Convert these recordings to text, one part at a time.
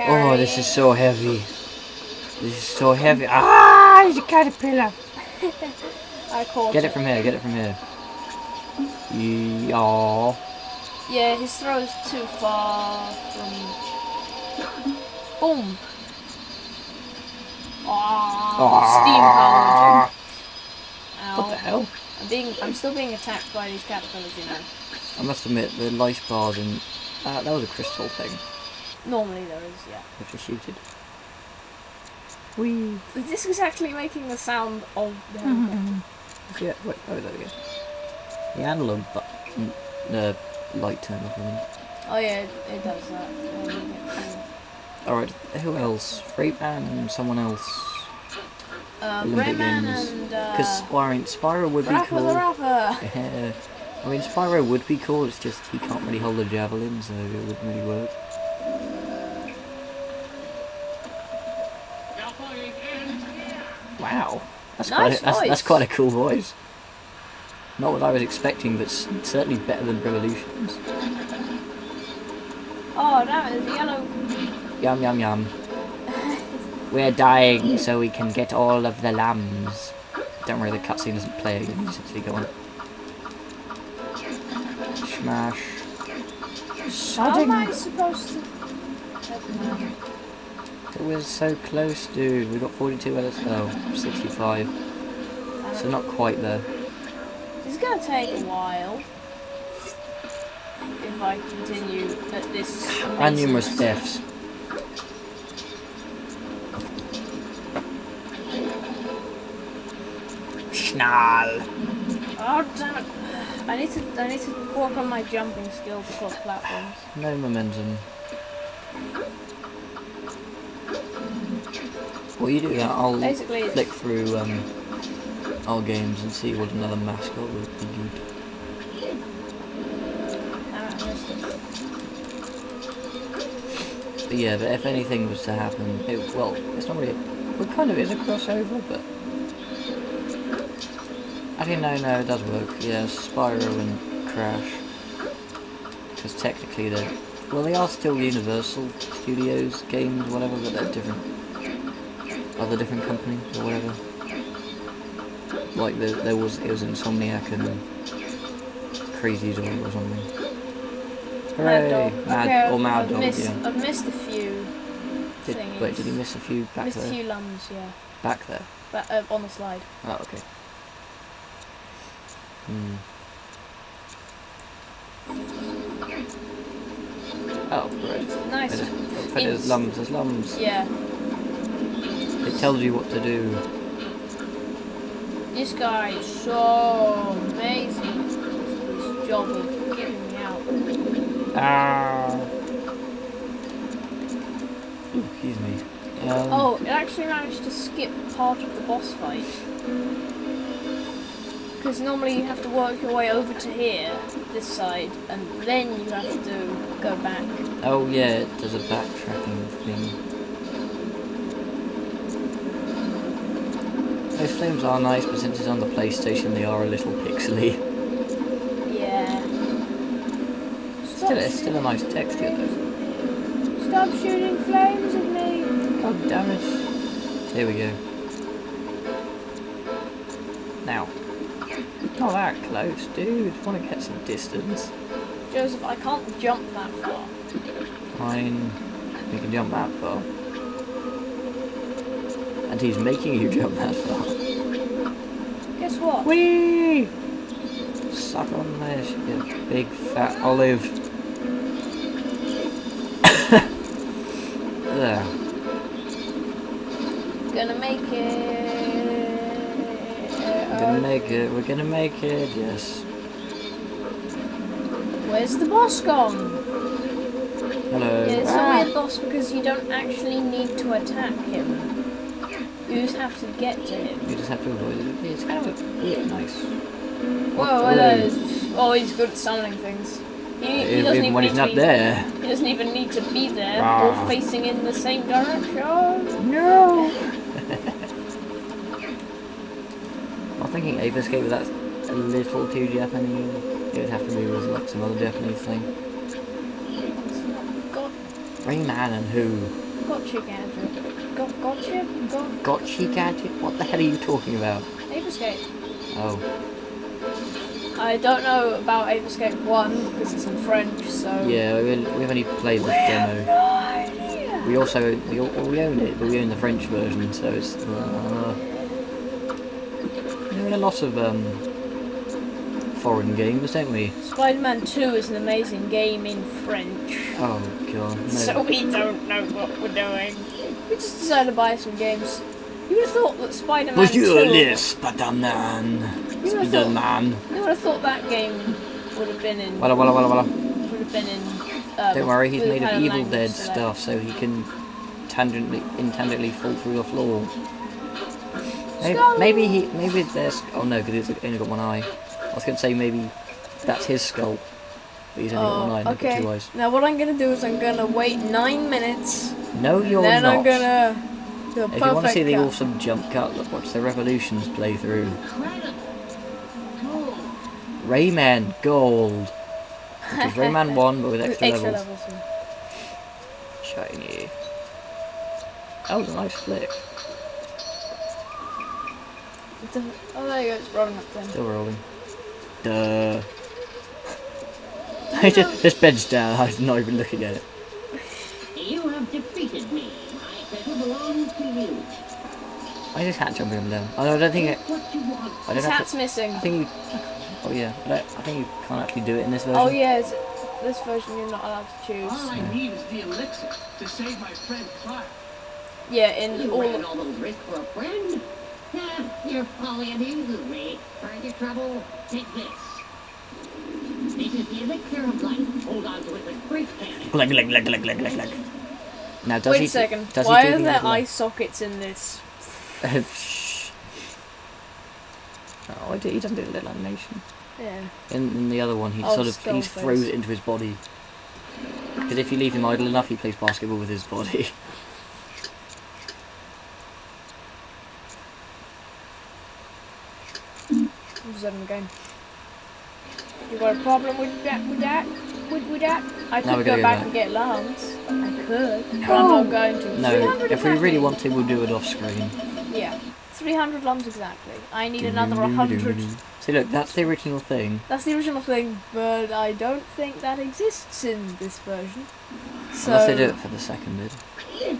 Oh, this is so heavy. This is so heavy. Ah, it's a caterpillar. Get it from here, get it from here. Yeah. Yeah, his throw's too far from. Boom. Ah, steam. What the hell? I'm being, I'm still being attacked by these caterpillars, you know. I must admit, the life bars and... Uh, that was a crystal thing, Normally there is, yeah. which I shooted. Whee! This is actually making the sound of the Mm-hmm. helicopter. Yeah, wait, oh, there we go. The analog button, the light turned off. I mean. Oh yeah, it, it does that. Yeah, Alright, who else? Rayman and someone else. to- Uh, Olympic Rayman Games. and uh, Because Spyro, Spyro would be cool. the Rapper. Yeah. I mean, Spyro would be cool, it's just he can't really hold a javelin, so it wouldn't really work. Wow. That's, Nice quite a, that's, that's quite a cool voice. Not what I was expecting, but certainly better than Revolutions. Oh, that is yellow. Yum yum yum. We're dying so we can get all of the lums. Don't worry, the cutscene doesn't play again, you actually go on. Smash. How am I supposed to? It was so close, dude. We got 42 minutes. Oh, 65. So not quite there. It's gonna take a while. If I continue at this. And numerous deaths. Schnall. Oh damn it! I need to. I need to work on my jumping skills across platforms. No momentum. Well, you do that. I'll Basically, through um, our games and see what another mascot would be good. Damn it, I missed it. But yeah, but if anything was to happen, it, well, it's not really. Well, kind of is a crossover, but. Actually, no, no, it does work. Yeah, Spyro and Crash. Because technically they're. Well, they are still Universal Studios games, whatever, but they're different. Other different company or whatever. Like, there, there was. It was Insomniac and Crazy Dog or something. Hooray! Mad Dog. Mad, okay, or Mad I've Dog, missed, yeah. I've missed a few Did, thingies. wait, did he miss a few back missed there? a few lums, yeah. Back there. But uh, on the slide. Oh, okay. Hmm. Oh, right. Nice. There's, there's lums, there's lums. Yeah. It tells you what to do. This guy is so amazing. His job of getting me out. Ah. Ooh, excuse me. Um, Oh, it actually managed to skip part of the boss fight. Because normally you have to work your way over to here, this side, and then you have to go back. Oh, yeah, it does a backtracking thing. Those flames are nice, but since it's on the PlayStation, they are a little pixely. Yeah. Stop, Still, it's still a nice texture, though. stop shooting flames at me! God damn it. Here we go. Now. Not that close, dude. I want to get some distance. Joseph, I can't jump that far. Fine. We can jump that far. And he's making you jump that far. Guess what? Whee! Suck on this, you big fat olive. there. Gonna make it. We're gonna make it, we're gonna make it, yes. Where's the boss gone? Hello. Yeah, it's Ah. a weird boss because you don't actually need to attack him. You just have to get to him. You just have to avoid it. It's kind of a weird, nice. Whoa, Whoa. that is. Oh, he's good at summoning things. He, he Even- doesn't even even when need he's to not be, there. He doesn't even need to be there Ah. or facing in the same direction. No. I'm thinking Ape Escape, but that's a little too Japanese. It would have to be with like some other Japanese thing. God Rayman and who? Gotcha gadget. Got gotcha? Got Gotchi Gadget? What the hell are you talking about? Ape Escape. Oh, I don't know about Ape Escape 1 because it's in French, so. yeah, we- we've only played the demo. No idea. We also we, we own it, but we own the French version, so it's. Uh, we own a lot of um, foreign games, don't we? Spider Man 2 is an amazing game in French. Oh god, no. So we don't know what we're doing. We just decided to buy some games. You would have thought that Spider Man 2. Bonjour, les Spider-Man. Spider-Man. You would have thought that game would have been in. Walla walla walla walla. Would have been in. Uh, Don't worry, he's made of Evil Dead stuff, so he can tangentially, intangibly fall through the floor. Maybe, maybe he, maybe there's. Oh no, because he's only got one eye. I was going to say maybe that's his skull, but he's only got one eye, Oh, not got two okay. eyes. Now what I'm gonna do is I'm gonna wait nine minutes. No, you're then not. I'm gonna If you want to see the cut. awesome jump cut, look, watch the Revolutions playthrough. Rayman Gold. Which Rayman 1, but with extra, levels. levels. yeah. Shiny. That was a nice flick. Oh, there you go. It's rolling up then. Still rolling. Duh. Just, just bends down, I'm not even looking at it. I just can't jump him down. I don't, I don't think it, What you want? I His don't have hat's to, missing. I think you, oh yeah, I, don't, I think you can't actually do it in this version. Oh yeah, this version you're not allowed to choose. All I need is the elixir to save my friend Clark. Yeah, in You all. ran all those risks for a friend? Ah, you're folly amuses me. Find your trouble? Take this. This is the elixir of life. Hold on to it with great care. Glug, glug, glug, glug, glug, glug, glug. Now does Wait he a second. Does Why he do are the there other- eye sockets in this? Oh, he doesn't do a little animation. Yeah. In, in the other one, he Oh, sort of he throws it into his body. Because if you leave him idle enough, he plays basketball with his body. I'm just having a game. You got a problem with that? With that? With that? I we're could go gonna go back, back. and get lums. I could, but I'm not going to. no, if we really want to, we'll do it off screen. Yeah. 300 lums exactly. I need another 100. See, look, that's the original thing. That's the original thing, but I don't think that exists in this version. So, Unless they do it for the second bit.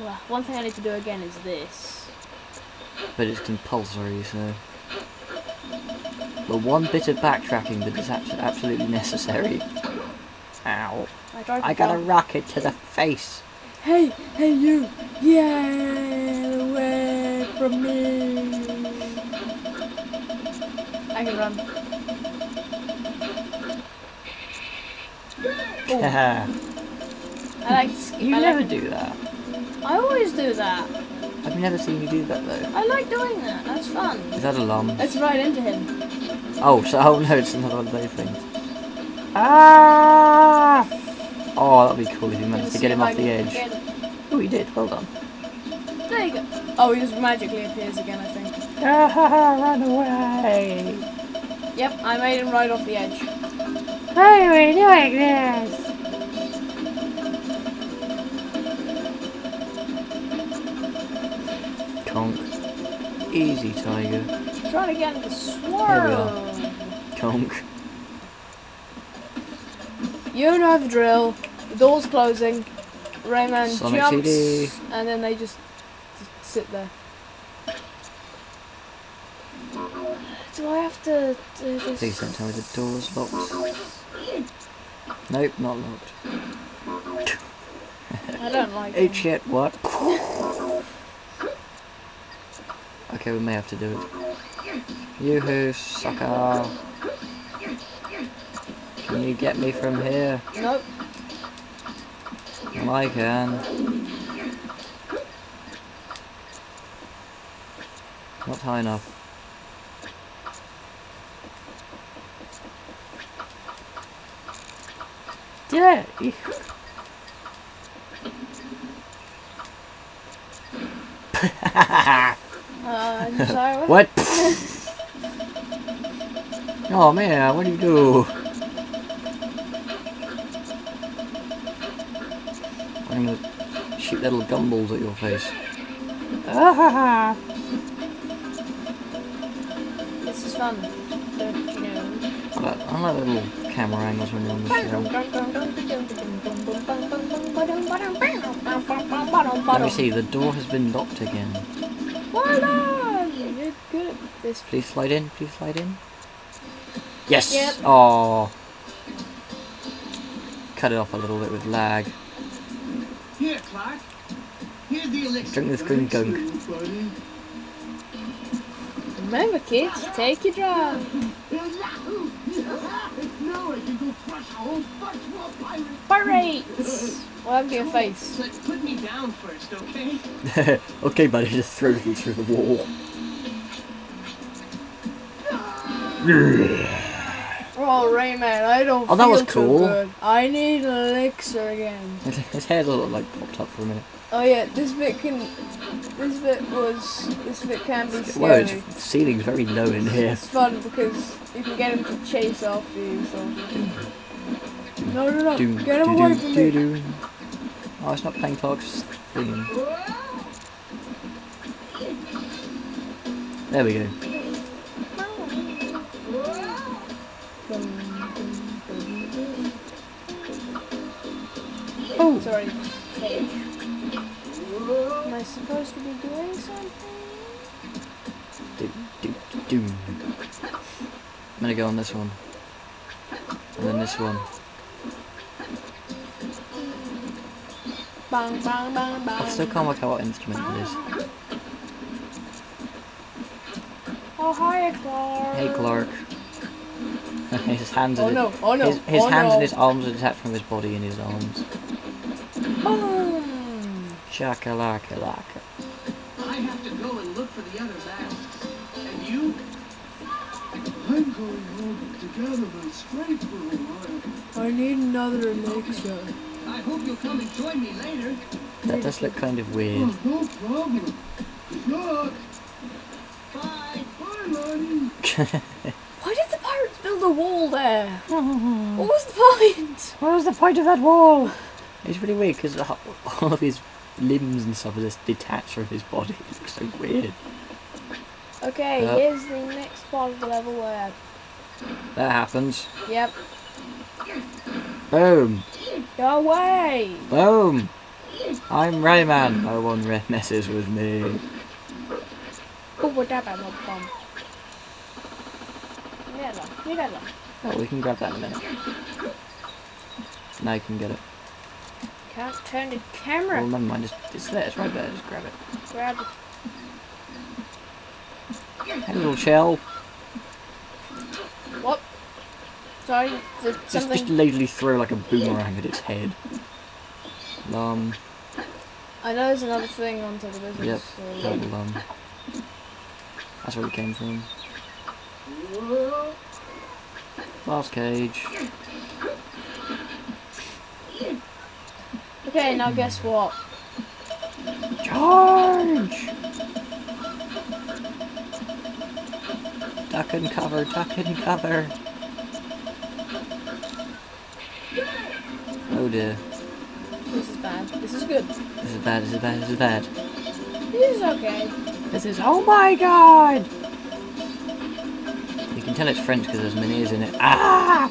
well, one thing I need to do again is this. But it's compulsory, so. The one bit of backtracking that is absolutely necessary. Ow. I I got a rocket to the face. Hey, hey you! Get away from me! I can run. Ooh, I like you I, never like, do that. I always do that. I've never seen you do that though. I like doing that. That's fun. Is that a lum? Let's ride into him. Oh, so oh no, it's another one of those things. Ah! Oh, that'd be cool if you managed to get him off the edge. Oh, you did. Well done. There you go. Oh, he just magically appears again, I think. Ah, run away! Yep, I made him right off the edge. Why are we doing this? Conk. Easy, Tiger. Try to get him to Here we swerve. Conk. You know the drill. The door's closing. Rayman Sonic jumps, CD. and then they just, just sit there. Do I have to do this? Please don't tell me the door's locked. Nope, not locked. I don't like Hey, it. shit, what? Okay, we may have to do it. Yoo-hoo, sucker. Can you get me from here? Nope. Well, I can. Not high enough. Yeah. Uh, I'm sorry. what? oh man, what do you do? I'm gonna shoot little gumballs at your face. Ah, This is fun. Don't you know? I like, I like little camera angles when you're on the show. Let me see, the door has been locked again. Done! You're good at this. Please slide in, please slide in. Yes! Yep. Oh. Cut it off a little bit with lag. Here, Clark. Here's the elixir. Drink this green gunk. Remember, kids, take your drive. Yahoo! now I can go crush a whole bunch more pirates. Pirates! What happened to your face? But put me down first, okay? okay, buddy, just throw you through the wall. Oh, Rayman, I don't Oh, that was cool. good. I need an elixir again. His head looked like popped up for a minute. Oh yeah, this bit can. This bit was. This bit can be scary. the ceiling's very low in here. It's fun because you can get him to chase after you. So. No, no, no! Doom, Get him doo, away doo, from doo, me! doo. Oh, it's not playing Clark's theme. There we go. Oh, sorry. Cage. Am I supposed to be doing something? Do, do, do, do. I'm gonna go on this one. And then this one. Bang, bang, bang, bang. I still can't work out what instrument it is. Oh, hi, Clark. Hey Clark. his hands Oh and no! Oh no! his, his oh, hands no. and his arms are detached from his body and his arms. Boom! Shakalaka laka. I have to go and look for the other masks. And you? I'm going home to gather my strength for a while. I need another elixir. I hope you'll come and join me later. That does look kind of weird. Oh, no problem. Good luck. Bye. Bye, Lonnie. Why did the pirates build a wall there? what was the point? What was the point of that wall? It's really weird because all of his limbs and stuff are just detached from his body. It looks so weird. Okay, Uh. here's the next part of the level where. That happens. Yep. Boom. Go away! Boom. I'm Rayman. No one re- messes with me. Oh, what that bad bomb. Oh, we can grab that in a minute. Now you can get it. Can't turn the camera. Well, never mind. It's, it's there. It's right there. Just grab it. Grab it. Hey, little shell. What? Sorry, Just, something. just lazily throw like a boomerang at its head. Um. I know there's another thing on top of this. Yep. So, Little, um. That's where it came from. Last cage. Okay, now guess what? Charge! Duck and cover, duck and cover. Oh dear. This is bad. This is good. This is bad, this is bad, this is bad. This is okay. This is. Oh my god! You can tell it's French because there's minis in it. Ah!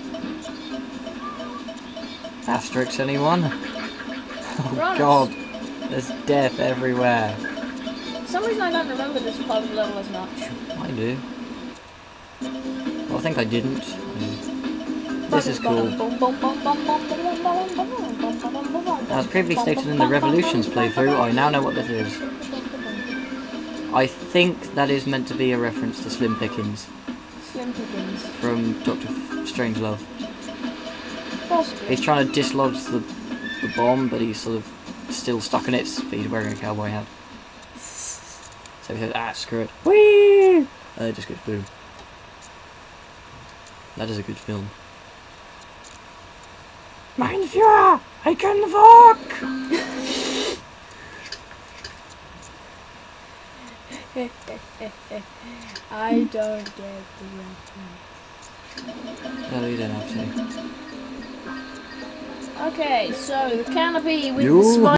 Asterix, anyone? Oh god. There's death everywhere. For some reason I don't remember this part of the level as much. I do. Well, I think I didn't. Mm. This is cool. As previously stated in the Revolutions playthrough, I now know what this is. I think that is meant to be a reference to Slim Pickens Slim Pickens. from Doctor Strangelove. Possibly. He's trying to dislodge the bomb, but he's sort of still stuck in it, but he's wearing a cowboy hat. So he says, ah, screw it. Whee! And it just goes boom. That is a good film. Mein Führer, I can walk! I don't get the reference. No, you don't have to. Okay, so the canopy with You the.